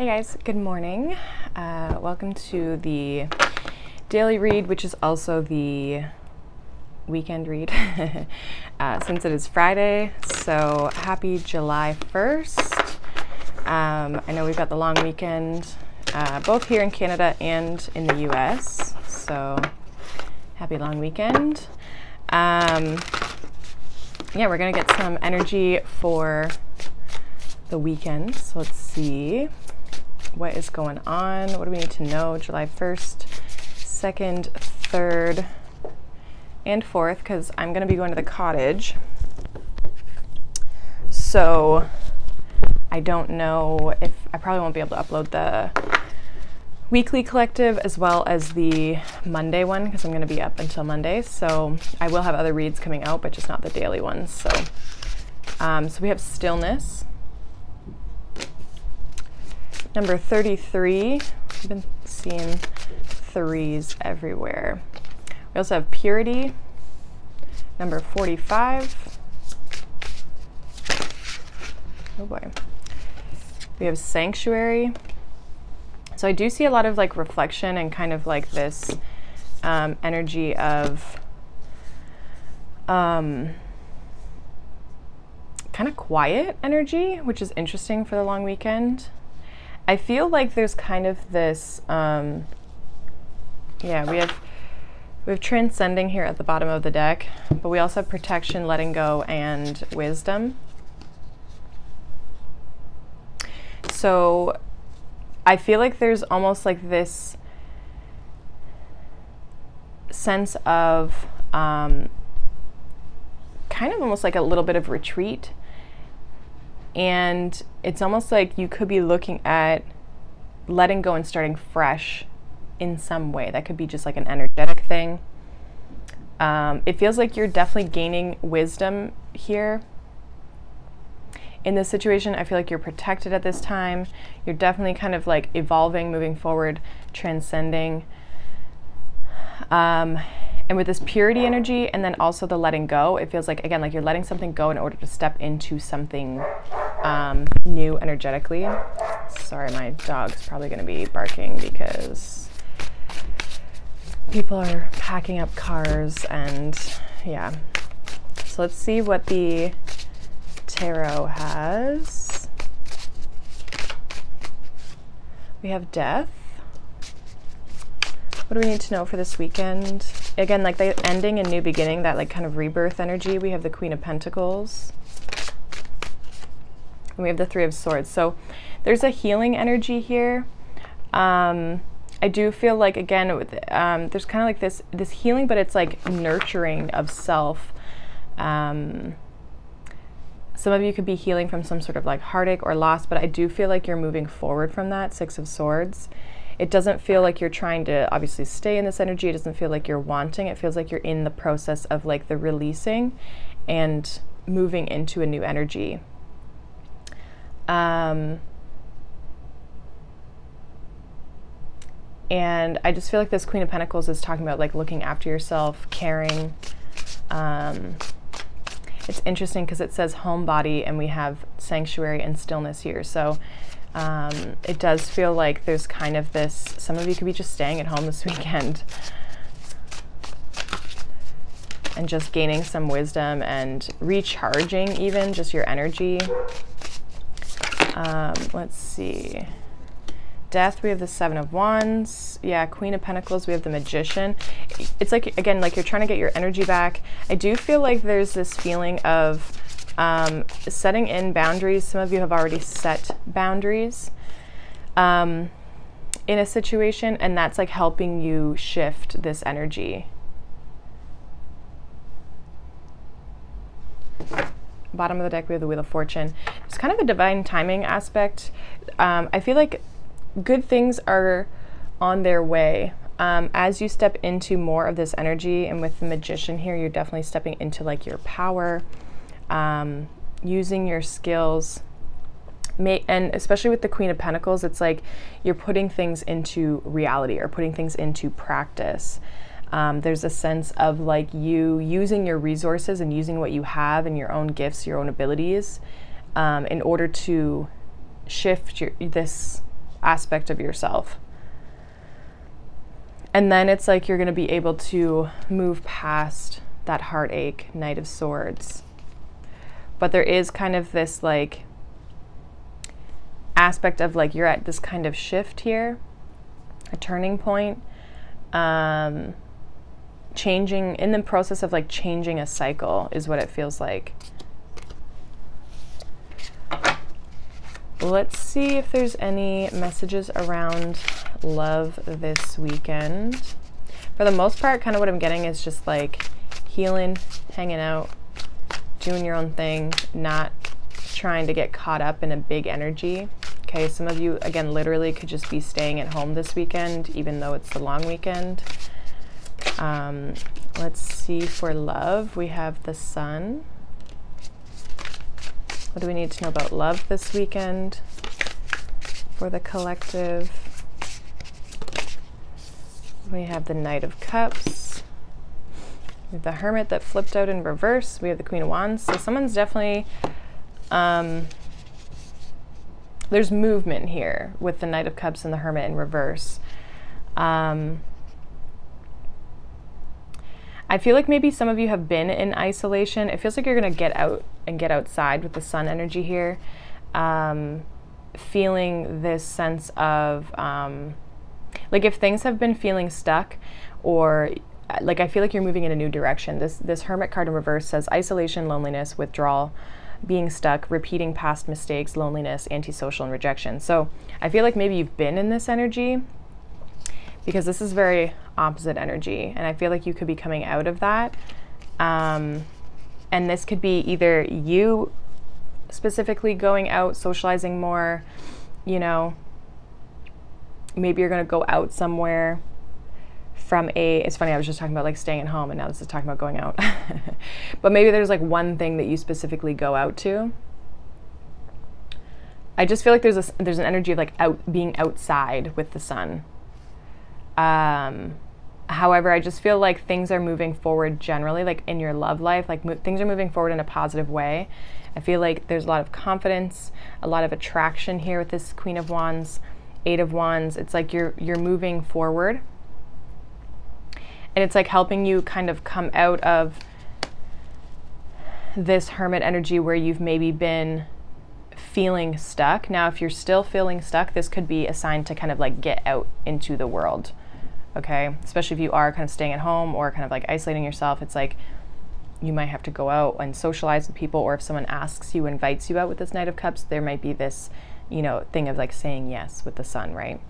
Hey guys, good morning. Uh, welcome to the daily read, which is also the weekend read uh, since it is Friday. So happy July 1st. Um, I know we've got the long weekend uh, both here in Canada and in the US. So happy long weekend. Um, yeah, we're going to get some energy for the weekend. So let's see what is going on. What do we need to know? July 1st, 2nd, 3rd, and 4th, because I'm going to be going to the cottage. So I don't know if I probably won't be able to upload the weekly collective as well as the Monday one because I'm going to be up until Monday. So I will have other reads coming out, but just not the daily ones. So, um, so we have stillness. Number 33. I've been seeing threes everywhere. We also have purity. Number 45. Oh boy. We have sanctuary. So I do see a lot of like reflection and kind of like this um, energy of um, kind of quiet energy, which is interesting for the long weekend. I feel like there's kind of this, um, yeah, we have we have transcending here at the bottom of the deck, but we also have protection, letting go, and wisdom. So I feel like there's almost like this sense of um, kind of almost like a little bit of retreat. And it's almost like you could be looking at letting go and starting fresh in some way. That could be just like an energetic thing. Um, it feels like you're definitely gaining wisdom here in this situation, I feel like you're protected at this time. You're definitely kind of like evolving, moving forward, transcending. Um, and with this purity energy and then also the letting go, it feels like, again, like you're letting something go in order to step into something um, new energetically. Sorry, my dog's probably going to be barking because people are packing up cars and yeah. So let's see what the tarot has. We have death. What do we need to know for this weekend? Again, like the ending and new beginning, that like kind of rebirth energy. We have the Queen of Pentacles. And we have the Three of Swords. So there's a healing energy here. Um, I do feel like again, with, um, there's kind of like this this healing, but it's like nurturing of self. Um, some of you could be healing from some sort of like heartache or loss, but I do feel like you're moving forward from that Six of Swords. It doesn't feel like you're trying to obviously stay in this energy. It doesn't feel like you're wanting. It feels like you're in the process of like the releasing and moving into a new energy. Um, and I just feel like this Queen of Pentacles is talking about like looking after yourself, caring. Um, it's interesting because it says homebody and we have sanctuary and stillness here. So um, it does feel like there's kind of this, some of you could be just staying at home this weekend and just gaining some wisdom and recharging even just your energy. Um, let's see. Death, we have the Seven of Wands. Yeah, Queen of Pentacles, we have the Magician. It's like, again, like you're trying to get your energy back. I do feel like there's this feeling of um, setting in boundaries. Some of you have already set boundaries um, in a situation, and that's like helping you shift this energy. Bottom of the deck, we have the Wheel of Fortune. It's kind of a divine timing aspect. Um, I feel like good things are on their way. Um, as you step into more of this energy, and with the magician here, you're definitely stepping into like your power, um, using your skills. May, and especially with the Queen of Pentacles, it's like you're putting things into reality or putting things into practice. Um, there's a sense of like you using your resources and using what you have and your own gifts, your own abilities, um, in order to shift your, this aspect of yourself. And then it's like you're going to be able to move past that heartache, Knight of Swords. But there is kind of this like aspect of like you're at this kind of shift here, a turning point, um, changing in the process of like changing a cycle is what it feels like. Let's see if there's any messages around love this weekend. For the most part, kind of what I'm getting is just like healing, hanging out, doing your own thing, not trying to get caught up in a big energy. Okay, some of you, again, literally could just be staying at home this weekend, even though it's the long weekend. Um, let's see for love. We have the sun. What do we need to know about love this weekend for the collective? We have the Knight of Cups. The Hermit that flipped out in reverse. We have the Queen of Wands. So someone's definitely, um, there's movement here with the Knight of Cups and the Hermit in reverse. Um, I feel like maybe some of you have been in isolation. It feels like you're going to get out and get outside with the sun energy here. Um, feeling this sense of, um, like if things have been feeling stuck or like I feel like you're moving in a new direction. This this hermit card in reverse says isolation, loneliness, withdrawal, being stuck, repeating past mistakes, loneliness, antisocial and rejection. So, I feel like maybe you've been in this energy because this is very opposite energy and I feel like you could be coming out of that. Um, and this could be either you specifically going out, socializing more, you know, maybe you're going to go out somewhere from a it's funny i was just talking about like staying at home and now this is talking about going out. But maybe there's like one thing that you specifically go out to. I just feel like there's a there's an energy of like out being outside with the sun. Um however i just feel like things are moving forward generally like in your love life like mo- things are moving forward in a positive way. I feel like there's a lot of confidence a lot of attraction here with this queen of wands eight of wands. It's like you're you're moving forward and it's like helping you kind of come out of this hermit energy where you've maybe been feeling stuck. Now, if you're still feeling stuck, this could be a sign to kind of like get out into the world. Okay. Especially if you are kind of staying at home or kind of like isolating yourself, it's like you might have to go out and socialize with people, or if someone asks you, invites you out with this Knight of Cups, there might be this, you know, thing of like saying yes with the sun, right?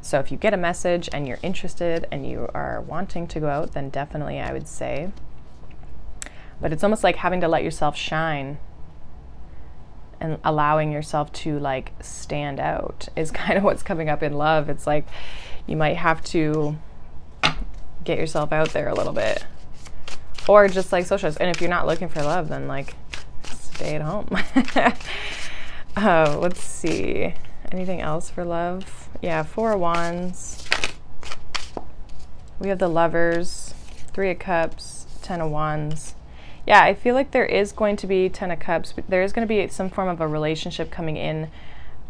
So if you get a message and you're interested and you are wanting to go out, then definitely I would say. But it's almost like having to let yourself shine and allowing yourself to like stand out is kind of what's coming up in love. It's like you might have to get yourself out there a little bit or just like socialize. And if you're not looking for love, then like stay at home. oh, let's see. Anything else for love? Yeah, Four of Wands. We have the Lovers, Three of Cups, Ten of Wands. Yeah, I feel like there is going to be Ten of Cups. But there is going to be some form of a relationship coming in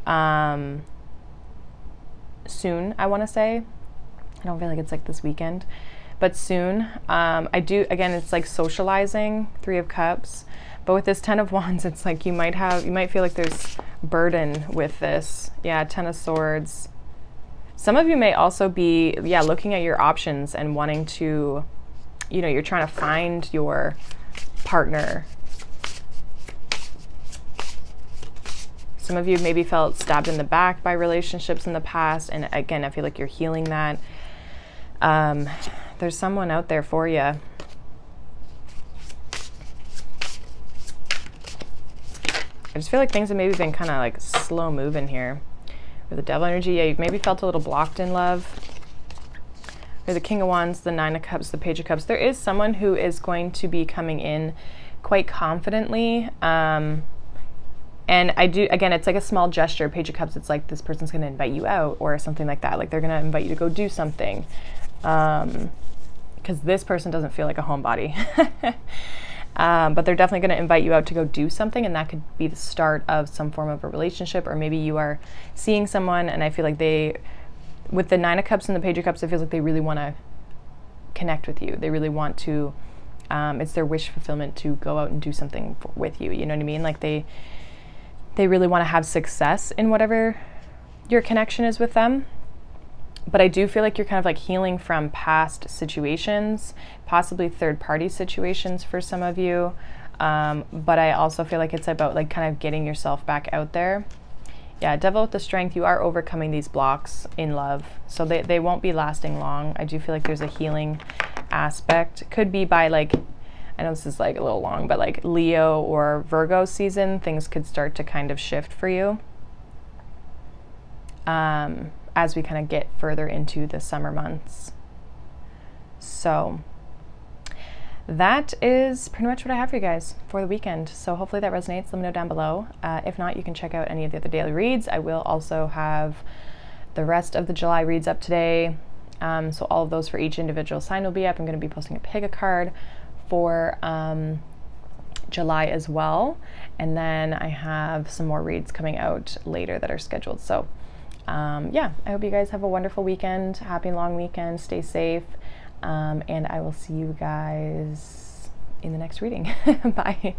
um, soon, I want to say. I don't feel like it's like this weekend, but soon. Um, I do, again, it's like socializing, Three of Cups. But with this Ten of Wands, it's like you might have, you might feel like there's burden with this. Yeah, Ten of Swords. Some of you may also be, yeah, looking at your options and wanting to, you know, you're trying to find your partner. Some of you maybe felt stabbed in the back by relationships in the past. And again, I feel like you're healing that. Um, there's someone out there for you. I just feel like things have maybe been kind of like slow moving here. With the devil energy, yeah, you've maybe felt a little blocked in love. There's the King of Wands, the Nine of Cups, the Page of Cups. There is someone who is going to be coming in quite confidently. Um, and I do, again, it's like a small gesture. Page of Cups, it's like this person's going to invite you out or something like that. Like they're going to invite you to go do something. Because um, this person doesn't feel like a homebody. Um, but they're definitely going to invite you out to go do something, and that could be the start of some form of a relationship, or maybe you are seeing someone, and I feel like they, with the Nine of Cups and the Page of Cups, it feels like they really want to connect with you. They really want to. Um, it's their wish fulfillment to go out and do something with you. You know what I mean? Like they, they really want to have success in whatever your connection is with them but I do feel like you're kind of like healing from past situations, possibly third party situations for some of you. Um, but I also feel like it's about like kind of getting yourself back out there. Yeah, Devil with the Strength, you are overcoming these blocks in love. So they, they won't be lasting long. I do feel like there's a healing aspect. Could be by like, I know this is like a little long, but like Leo or Virgo season, things could start to kind of shift for you. Um, as we kind of get further into the summer months. So that is pretty much what I have for you guys for the weekend. So hopefully that resonates. Let me know down below. Uh, if not, you can check out any of the other daily reads. I will also have the rest of the July reads up today. Um, so all of those for each individual sign will be up. I'm going to be posting a pick a card for um, July as well. And then I have some more reads coming out later that are scheduled. So um, yeah, I hope you guys have a wonderful weekend. Happy long weekend. Stay safe. Um, and I will see you guys in the next reading. Bye.